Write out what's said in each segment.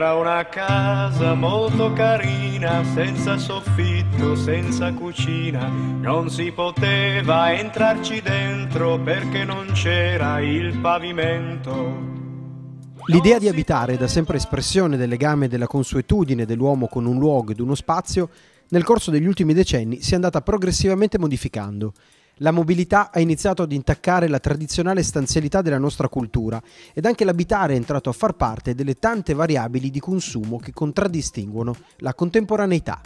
Era una casa molto carina, senza soffitto, senza cucina. Non si poteva entrarci dentro perché non c'era il pavimento. L'idea di abitare, da sempre espressione del legame della consuetudine dell'uomo con un luogo ed uno spazio, nel corso degli ultimi decenni si è andata progressivamente modificando. La mobilità ha iniziato ad intaccare la tradizionale stanzialità della nostra cultura ed anche l'abitare è entrato a far parte delle tante variabili di consumo che contraddistinguono la contemporaneità.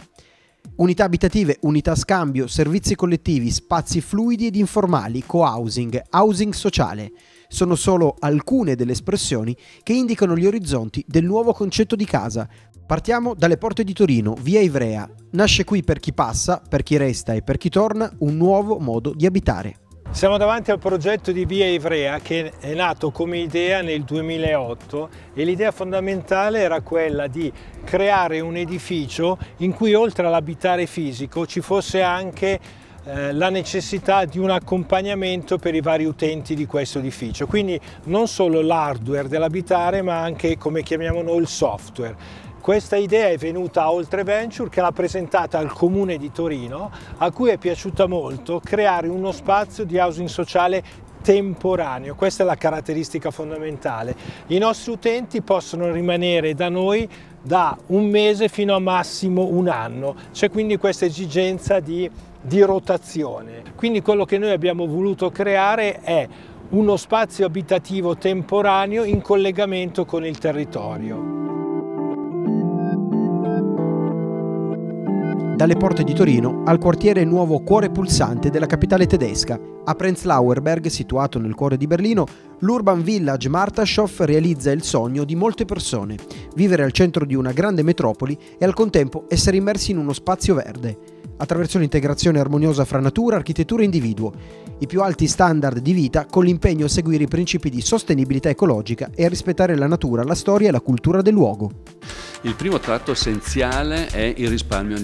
Unità abitative, unità scambio, servizi collettivi, spazi fluidi ed informali, co-housing, housing sociale sono solo alcune delle espressioni che indicano gli orizzonti del nuovo concetto di casa. Partiamo dalle porte di Torino, via Ivrea. Nasce qui per chi passa, per chi resta e per chi torna un nuovo modo di abitare. Siamo davanti al progetto di Via Ivrea che è nato come idea nel 2008 e l'idea fondamentale era quella di creare un edificio in cui oltre all'abitare fisico ci fosse anche eh, la necessità di un accompagnamento per i vari utenti di questo edificio, quindi non solo l'hardware dell'abitare ma anche come chiamiamo noi il software. Questa idea è venuta a Oltre Venture che l'ha presentata al Comune di Torino a cui è piaciuta molto creare uno spazio di housing sociale temporaneo, questa è la caratteristica fondamentale. I nostri utenti possono rimanere da noi da un mese fino a massimo un anno, c'è quindi questa esigenza di di rotazione. Quindi quello che noi abbiamo voluto creare è uno spazio abitativo temporaneo in collegamento con il territorio. Dalle porte di Torino al quartiere nuovo cuore pulsante della capitale tedesca, a Prenzlauer Berg, situato nel cuore di Berlino, l'Urban Village Martaschoff realizza il sogno di molte persone, vivere al centro di una grande metropoli e al contempo essere immersi in uno spazio verde. Attraverso l'integrazione armoniosa fra natura, architettura e individuo, i più alti standard di vita con l'impegno a seguire i principi di sostenibilità ecologica e a rispettare la natura, la storia e la cultura del luogo. Il primo tratto essenziale è il risparmio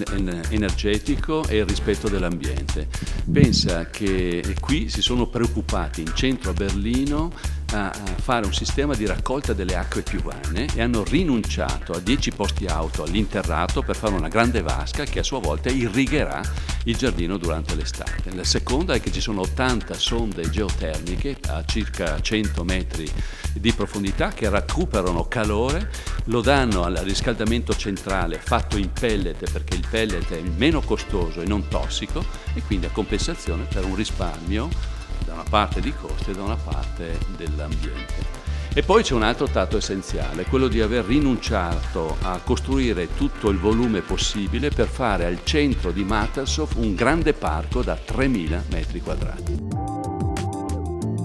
energetico e il rispetto dell'ambiente. Pensa che qui si sono preoccupati in centro a Berlino a fare un sistema di raccolta delle acque piovane e hanno rinunciato a 10 posti auto all'interrato per fare una grande vasca che a sua volta irrigherà il giardino durante l'estate. La seconda è che ci sono 80 sonde geotermiche a circa 100 metri di profondità che recuperano calore, lo danno al riscaldamento centrale fatto in pellet perché il pellet è meno costoso e non tossico e quindi a compensazione per un risparmio da una parte di costi e da una parte dell'ambiente. E poi c'è un altro tratto essenziale, quello di aver rinunciato a costruire tutto il volume possibile per fare al centro di Matasov un grande parco da 3.000 metri quadrati.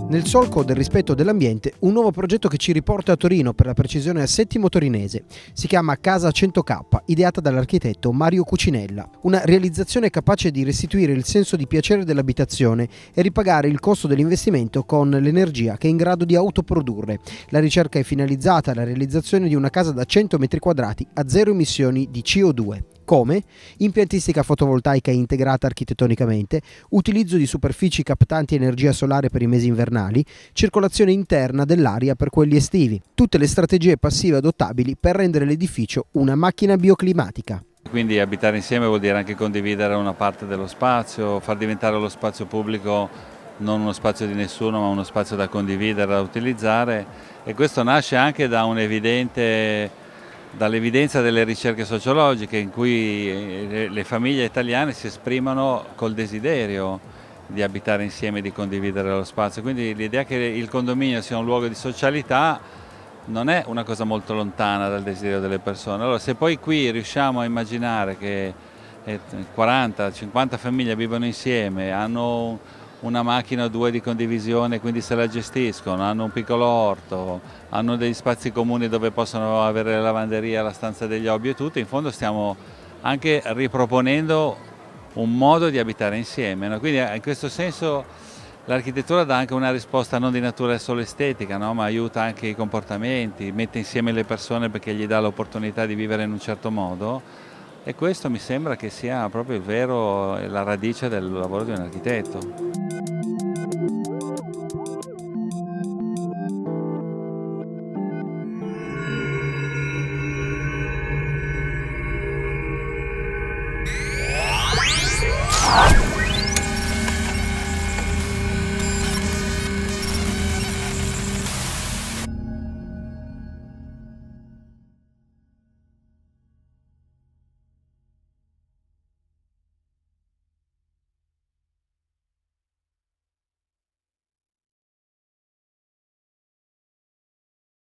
Nel solco del rispetto dell'ambiente, un nuovo progetto che ci riporta a Torino per la precisione a Settimo Torinese. Si chiama Casa 100K, ideata dall'architetto Mario Cucinella. Una realizzazione capace di restituire il senso di piacere dell'abitazione e ripagare il costo dell'investimento con l'energia che è in grado di autoprodurre. La ricerca è finalizzata alla realizzazione di una casa da 100 metri quadrati a zero emissioni di CO2. Come? Impiantistica fotovoltaica integrata architettonicamente, utilizzo di superfici captanti energia solare per i mesi invernali, circolazione interna dell'aria per quelli estivi. Tutte le strategie passive adottabili per rendere l'edificio una macchina bioclimatica. Quindi abitare insieme vuol dire anche condividere una parte dello spazio, far diventare lo spazio pubblico non uno spazio di nessuno ma uno spazio da condividere, da utilizzare e questo nasce anche da un evidente dall'evidenza delle ricerche sociologiche in cui eh, le famiglie italiane si esprimono col desiderio di abitare insieme, di condividere lo spazio. Quindi l'idea che il condominio sia un luogo di socialità non è una cosa molto lontana dal desiderio delle persone. Allora se poi qui riusciamo a immaginare che 40-50 eh, famiglie vivono insieme, hanno una macchina o due di condivisione, quindi se la gestiscono, hanno un piccolo orto, hanno degli spazi comuni dove possono avere la lavanderia, la stanza degli hobby e tutto, in fondo stiamo anche riproponendo un modo di abitare insieme. No? Quindi in questo senso l'architettura dà anche una risposta non di natura solo estetica, no? ma aiuta anche i comportamenti, mette insieme le persone perché gli dà l'opportunità di vivere in un certo modo e questo mi sembra che sia proprio il vero, la radice del lavoro di un architetto.